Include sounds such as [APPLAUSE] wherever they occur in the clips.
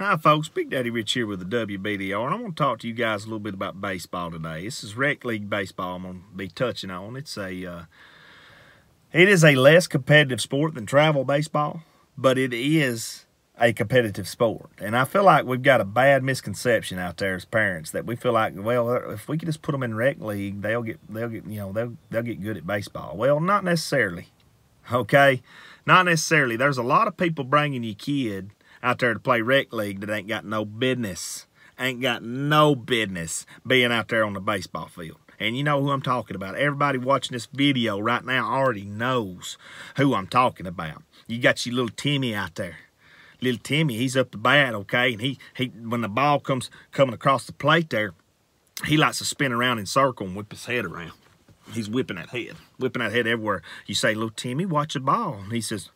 Hi, folks. Big Daddy Rich here with the WBDR, and I'm going to talk to you guys a little bit about baseball today. This is rec league baseball. I'm going to be touching on. It's a, uh, it is a less competitive sport than travel baseball, but it is a competitive sport. And I feel like we've got a bad misconception out there as parents that we feel like, well, if we could just put them in rec league, they'll get, they'll get, you know, they'll, they'll get good at baseball. Well, not necessarily. Okay, not necessarily. There's a lot of people bringing your kid out there to play rec league that ain't got no business, ain't got no business being out there on the baseball field. And you know who I'm talking about. Everybody watching this video right now already knows who I'm talking about. You got your little Timmy out there. Little Timmy, he's up to bat, okay? And he, he when the ball comes coming across the plate there, he likes to spin around in circle and whip his head around. He's whipping that head, whipping that head everywhere. You say, little Timmy, watch the ball. And he says,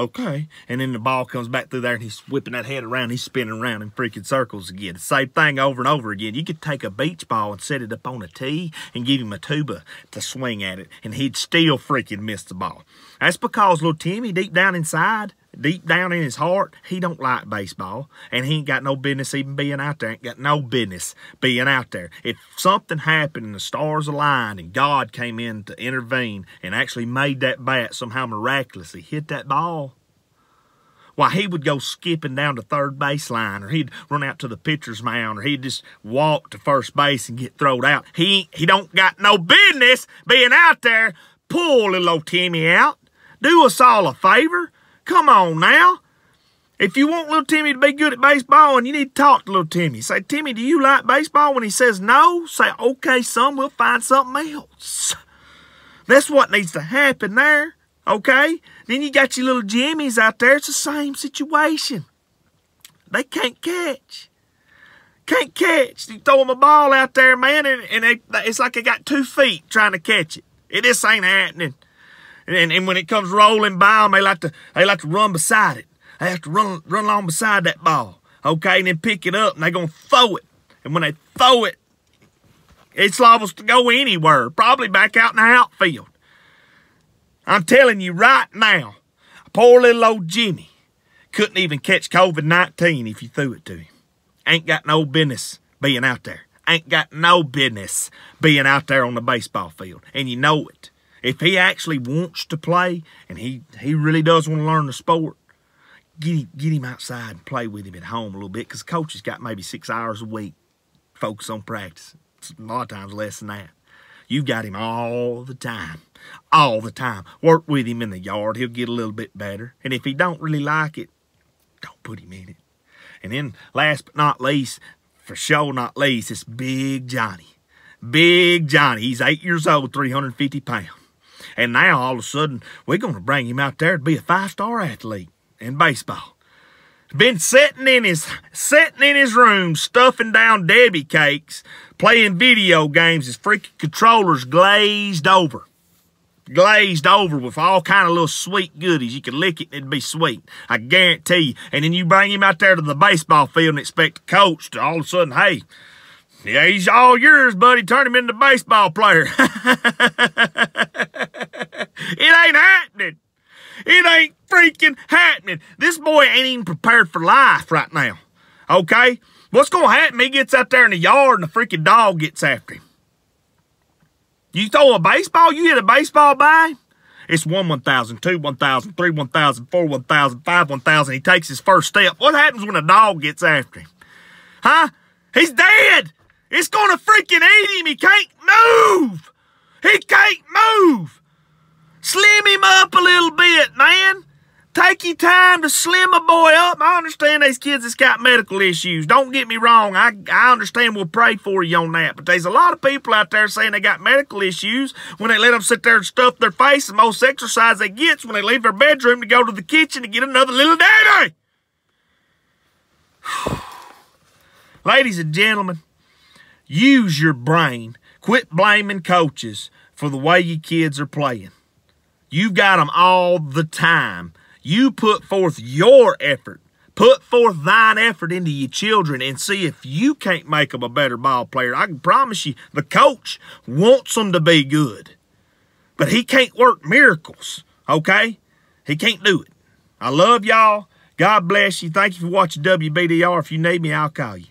okay. And then the ball comes back through there and he's whipping that head around. He's spinning around in freaking circles again. Same thing over and over again. You could take a beach ball and set it up on a tee and give him a tuba to swing at it, and he'd still freaking miss the ball. That's because little Timmy, deep down inside, deep down in his heart, he don't like baseball, and he ain't got no business even being out there. Ain't got no business being out there. If something happened and the stars aligned and God came in to intervene and actually made that bat somehow miraculously hit that ball, why he would go skipping down to third baseline, or he'd run out to the pitcher's mound, or he'd just walk to first base and get thrown out. He he don't got no business being out there. Pull little old Timmy out. Do us all a favor Come on now. If you want little Timmy to be good at baseball, and you need to talk to little Timmy, say, Timmy, do you like baseball? When he says no, say, okay, son, we'll find something else. That's what needs to happen there, okay? Then you got your little Jimmies out there. It's the same situation. They can't catch. Can't catch. You throw them a ball out there, man, and, and they, it's like they got two feet trying to catch it. It just ain't happening. And, and when it comes rolling by them, they like to they like to run beside it. They have to run run along beside that ball. Okay, and then pick it up and they're gonna throw it. And when they throw it, it's liable to go anywhere, probably back out in the outfield. I'm telling you right now, poor little old Jimmy couldn't even catch COVID-19 if you threw it to him. Ain't got no business being out there. Ain't got no business being out there on the baseball field. And you know it. If he actually wants to play and he, he really does want to learn the sport, get him, get him outside and play with him at home a little bit because coach has got maybe six hours a week focus on practice. a lot of times less than that. You've got him all the time. All the time. Work with him in the yard. He'll get a little bit better. And if he don't really like it, don't put him in it. And then last but not least, for sure not least, it's Big Johnny. Big Johnny. He's eight years old, 350 pounds. And now all of a sudden, we're going to bring him out there to be a five-star athlete in baseball. Been sitting in his sitting in his room, stuffing down Debbie cakes, playing video games. His freaking controllers glazed over. Glazed over with all kind of little sweet goodies. You could lick it and it'd be sweet. I guarantee you. And then you bring him out there to the baseball field and expect the coach to all of a sudden, hey, yeah, he's all yours, buddy. Turn him into a baseball player. [LAUGHS] It ain't happening. It ain't freaking happening. This boy ain't even prepared for life right now. Okay? What's going to happen? He gets out there in the yard and the freaking dog gets after him. You throw a baseball, you hit a baseball by It's 1 1,000, 2 1,000, 3 1,000, 4 1,000, 5 1,000. He takes his first step. What happens when a dog gets after him? Huh? He's dead. It's going to freaking eat him. He can't move. He can't move. Slim him up a little bit, man. Take your time to slim a boy up. I understand these kids that's got medical issues. Don't get me wrong. I, I understand we'll pray for you on that. But there's a lot of people out there saying they got medical issues when they let them sit there and stuff their face. The most exercise they get when they leave their bedroom to go to the kitchen to get another little Debbie. [SIGHS] Ladies and gentlemen, use your brain. Quit blaming coaches for the way you kids are playing. You've got them all the time. You put forth your effort. Put forth thine effort into your children and see if you can't make them a better ball player. I can promise you, the coach wants them to be good. But he can't work miracles, okay? He can't do it. I love y'all. God bless you. Thank you for watching WBDR. If you need me, I'll call you.